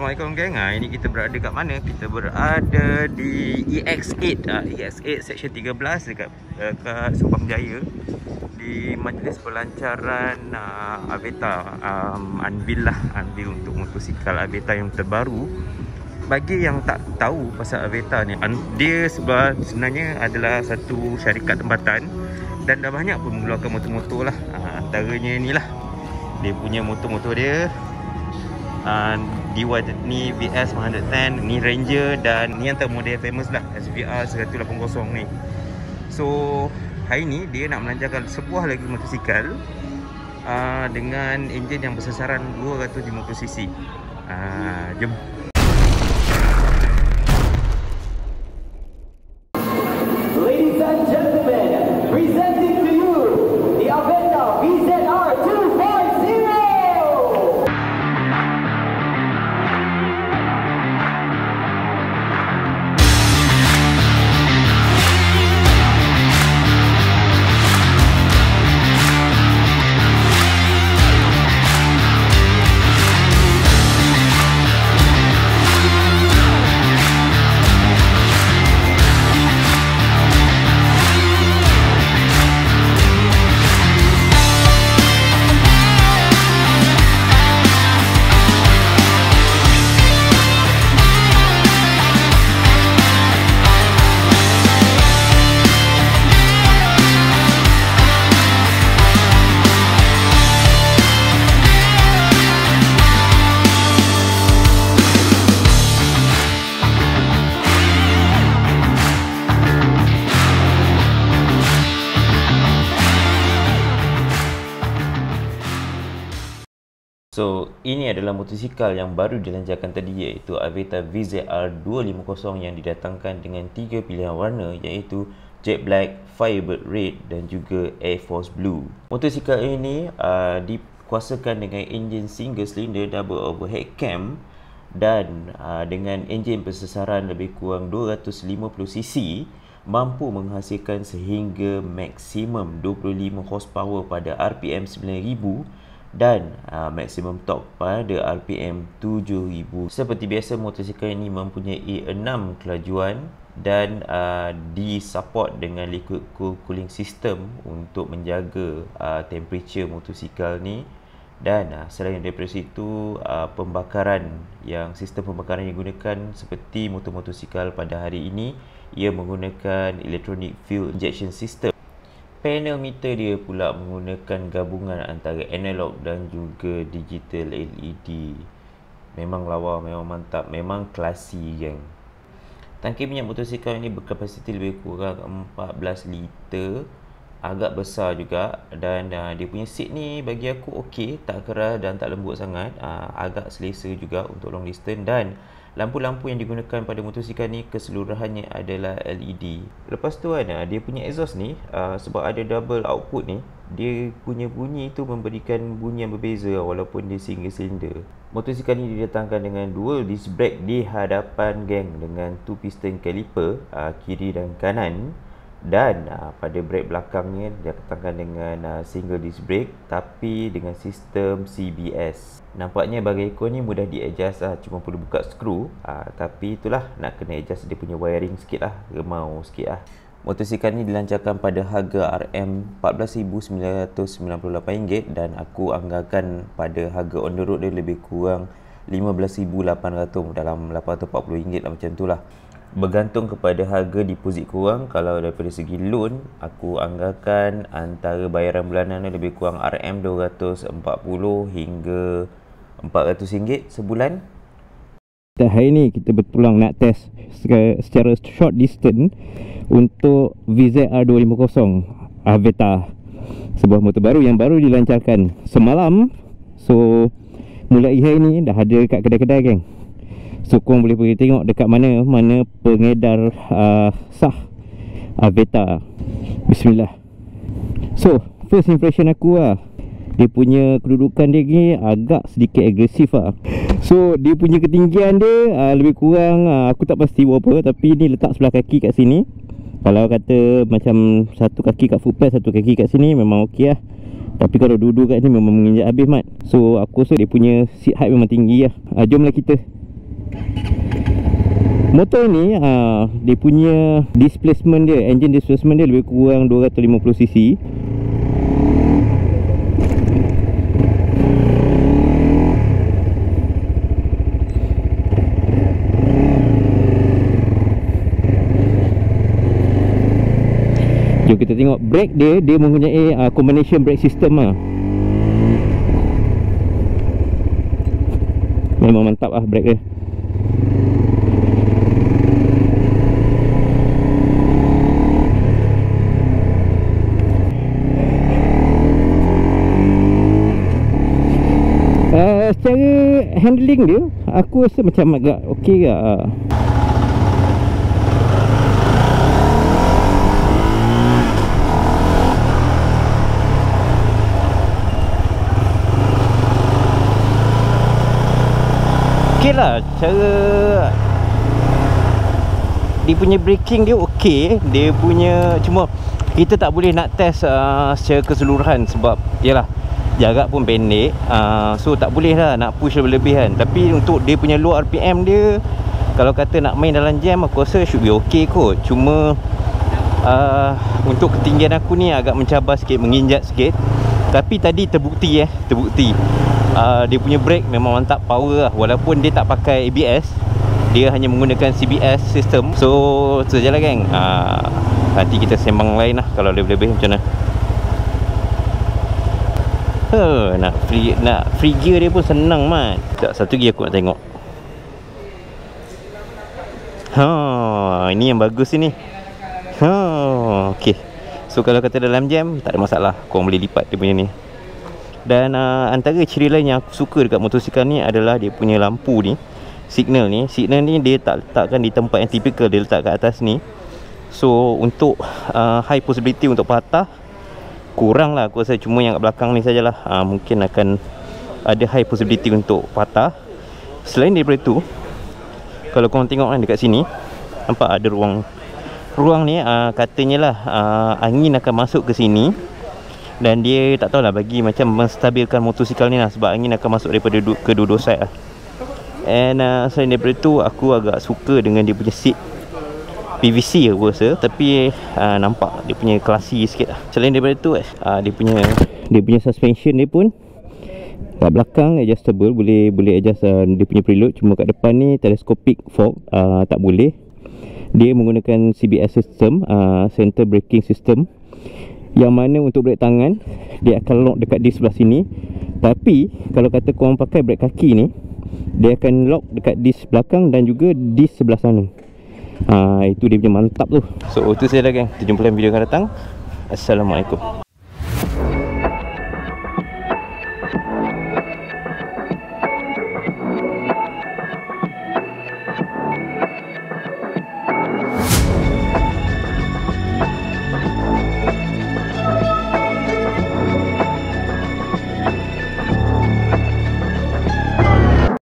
Assalamualaikum geng. Ha, ini kita berada kat mana? Kita berada di EX8. Ha, EX8 section 13 dekat dekat Subang Jaya di majlis pelancaran uh, Aveta um, Unveil lah Unveil untuk motosikal Aveta yang terbaru bagi yang tak tahu pasal Aveta ni dia sebenarnya adalah satu syarikat tempatan dan dah banyak pun mengeluarkan motor-motor lah uh, antaranya ni lah dia punya motor-motor dia uh, ni VS 110 ni Ranger dan ni antara model famous lah SVR 180 ni. So hari ni dia nak melancarkan sebuah lagi motosikal uh, dengan enjin yang bersasaran 250cc uh, jom So, ini adalah motosikal yang baru dilancarkan tadi iaitu Aveta VZR 250 yang didatangkan dengan tiga pilihan warna iaitu Jet Black, Firebird Red dan juga Air Force Blue. Motosikal ini uh, dikuasakan dengan enjin single cylinder double overhead cam dan uh, dengan enjin persesaran lebih kurang 250cc mampu menghasilkan sehingga maksimum 25 horsepower pada RPM 9000 dan uh, maksimum torque pada RPM 7000. Seperti biasa motosikal ini mempunyai 6 kelajuan dan uh, disupport dengan liquid cool cooling system untuk menjaga uh, temperature motosikal ni dan uh, selain daripada situ uh, pembakaran yang sistem pembakaran yang digunakan seperti motor-motosikal pada hari ini ia menggunakan electronic fuel injection system panel meter dia pula menggunakan gabungan antara analog dan juga digital LED. Memang lawa, memang mantap, memang klasi geng. Tangki minyak motosikal ini berkapasiti lebih kurang 14 liter. Agak besar juga dan uh, dia punya seat ni bagi aku okey, tak keras dan tak lembut sangat. Uh, agak selesa juga untuk long distance dan lampu-lampu yang digunakan pada motosikal ni keseluruhannya adalah LED. Lepas tu kan dia punya exhaust ni uh, sebab ada double output ni, dia punya bunyi tu memberikan bunyi yang berbeza walaupun dia single cylinder. Motosikal ni didatangkan dengan dual disc brake di hadapan geng dengan two piston caliper uh, kiri dan kanan dan uh, pada brake belakangnya dia datangkan dengan uh, single disc brake tapi dengan sistem CBS nampaknya bagi ekor ni mudah di adjust lah cuma perlu buka skru uh, tapi itulah nak kena adjust dia punya wiring sikit lah remau sikit lah. Motosikal ni dilancarkan pada harga RM14,998 dan aku anggarkan pada harga on the road dia lebih kurang RM15,800 dalam RM840 lah macam tu lah bergantung kepada harga deposit kurang. Kalau daripada segi loan aku anggarkan antara bayaran bulanan lebih kurang RM240 hingga RM400 sebulan. Hari ni kita bertulang nak test secara short distance untuk VZR 250 Aveta sebuah motor baru yang baru dilancarkan semalam. So mulai hari ni dah ada kat kedai-kedai geng sokong boleh pergi tengok dekat mana mana pengedar uh, sah Aveta Bismillah. So first impression aku lah. Dia punya kedudukan dia ni agak sedikit agresif lah. So dia punya ketinggian dia uh, lebih kurang uh, aku tak pasti berapa tapi ni letak sebelah kaki kat sini. Kalau kata macam satu kaki kat footpad satu kaki kat sini memang ok lah. Tapi kalau duduk kat ni memang menginjak habis mat. So aku rasa dia punya seat height memang tinggi lah. Uh, Jomlah kita Motor ni uh, dia punya displacement dia, engine displacement dia lebih kurang 250cc. Jom kita tengok brake dia Dia mempunyai uh, combination brake system lah Memang mantap lah brake dia Uh, secara handling dia aku rasa macam agak okey ke uh. okey lah cara dia punya braking dia okey dia punya cuma kita tak boleh nak test uh, secara keseluruhan sebab yalah jarak pun pendek uh, so tak boleh lah nak push lebih-lebihan tapi untuk dia punya low RPM dia kalau kata nak main dalam jam aku rasa should be okay kot. Cuma uh, untuk ketinggian aku ni agak mencabar sikit menginjak sikit. Tapi tadi terbukti eh terbukti. Uh, dia punya brake memang mantap power lah. Walaupun dia tak pakai ABS dia hanya menggunakan CBS system. So tu je lah geng. Uh, nanti kita sembang lain lah kalau lebih-lebih macam mana Huh, nak free nak free gear dia pun senang mat. Tak satu lagi aku nak tengok. Ha, ini yang bagus ni. Ha, okey. So kalau kata dalam jam tak ada masalah. Kau boleh lipat dia punya ni. Dan uh, antara ciri lain yang aku suka dekat motosikal ni adalah dia punya lampu ni. Signal ni, signal ni dia tak letakkan di tempat yang typical, dia letak kat atas ni. So untuk uh, high possibility untuk patah kurang lah. Aku rasa cuma yang kat belakang ni sajalah. Ha, mungkin akan ada high possibility untuk patah. Selain daripada tu kalau korang tengok kan dekat sini nampak ada ruang. Ruang ni ha, katanya lah ha, angin akan masuk ke sini. Dan dia tak tahulah bagi macam menstabilkan motosikal ni lah sebab angin akan masuk daripada du- kedua-dua side lah. And uh, selain daripada tu aku agak suka dengan dia punya seat PVC aku rasa tapi uh, nampak dia punya klasi sikit lah. Selain daripada tu uh, dia punya dia punya suspension dia pun kat belakang adjustable. Boleh boleh adjust uh, dia punya preload. Cuma kat depan ni telescopic fork uh, tak boleh. Dia menggunakan CBS system uh, center braking system. Yang mana untuk brake tangan dia akan lock dekat di sebelah sini. Tapi kalau kata korang pakai brake kaki ni dia akan lock dekat di belakang dan juga di sebelah sana ha, Itu dia punya mantap tu. So itu saja lah geng. Kita jumpa dalam video akan datang. Assalamualaikum